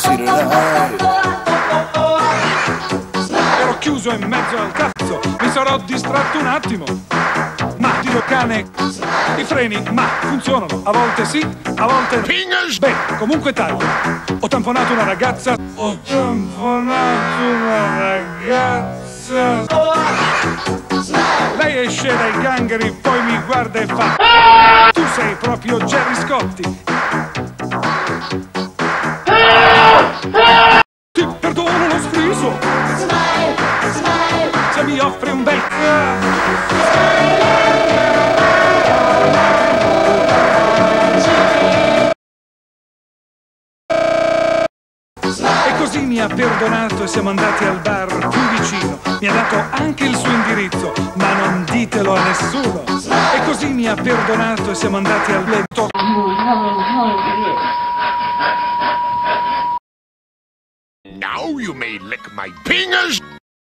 tirerai. Ero chiuso in mezzo al cazzo, mi sarò distratto un attimo. Ma Dio cane, i freni, ma funzionano, a volte sì, a volte no. Beh, comunque taglio. Ho tamponato una ragazza. Ho tamponato una ragazza. Lei esce dai gangheri, poi mi guarda e fa. Perdono lo sfriso. Se mi offri un bel... E così mi ha perdonato e siamo andati al bar più vicino. Mi ha dato anche il suo indirizzo, ma non ditelo a nessuno. E così mi ha perdonato e siamo andati al letto. You may lick my fingers.